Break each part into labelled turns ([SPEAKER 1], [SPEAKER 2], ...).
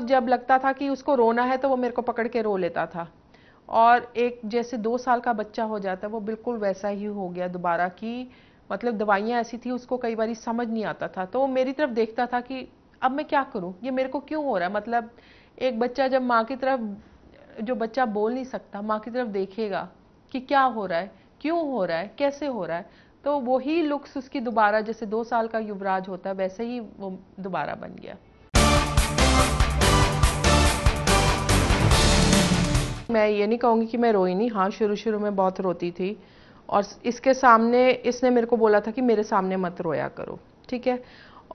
[SPEAKER 1] जब लगता था कि उसको रोना है तो वो मेरे को पकड़ के रो लेता था। और एक जैसे दो साल का बच्चा हो जाता है, वो बिल्कुल वैसा ही हो गया दोबारा कि मतलब दवाइयाँ ऐसी थी, उसको कई बार समझ नहीं आता था। तो वो मेरी तरफ़ देखता था कि अब मैं क्या करूँ? ये मेरे को क्यों हो रहा है? मतलब एक बच्चा जब माँ की तरफ़, जो बच्चा बोल नहीं सकता, माँ की तरफ़ देखेगा कि क्या हो रहा है, क्यों हो रहा है, कैसे हो रहा है तो वही लुक्स उसकी दोबारा, जैसे दो साल का युवराज होता है, वैसे ही वो दोबारा बन गया। मैं ये नहीं कहूँगी कि मैं रोई नहीं। हाँ शुरू शुरू में बहुत रोती थी और इसके सामने, इसने मेरे को बोला था कि मेरे सामने मत रोया करो, ठीक है?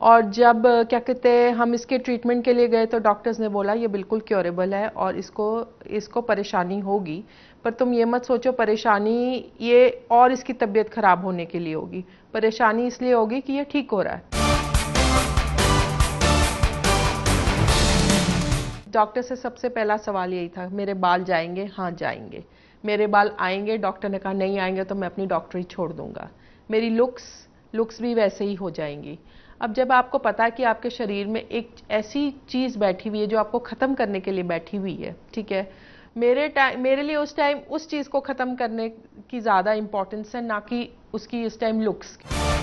[SPEAKER 1] और जब, क्या कहते हैं, हम इसके ट्रीटमेंट के लिए गए तो डॉक्टर्स ने बोला, ये बिल्कुल क्योरेबल है और इसको इसको परेशानी होगी, पर तुम ये मत सोचो, परेशानी ये और इसकी तबीयत ख़राब होने के लिए होगी। परेशानी इसलिए होगी कि ये ठीक हो रहा है। डॉक्टर से सबसे पहला सवाल यही था, मेरे बाल जाएँगे? हाँ जाएँगे। मेरे बाल आएँगे, डॉक्टर ने कहा, नहीं आएँगे तो मैं अपनी डॉक्टरी छोड़ दूँगा। मेरी लुक्स लुक्स भी वैसे ही हो जाएँगी। अब जब आपको पता है कि आपके शरीर में एक ऐसी चीज़ बैठी हुई है जो आपको ख़त्म करने के लिए बैठी हुई है, ठीक है? मेरे टाइम मेरे लिए उस टाइम, उस चीज़ को ख़त्म करने की ज़्यादा इंपॉर्टेंस है, ना कि उसकी इस टाइम लुक्स की।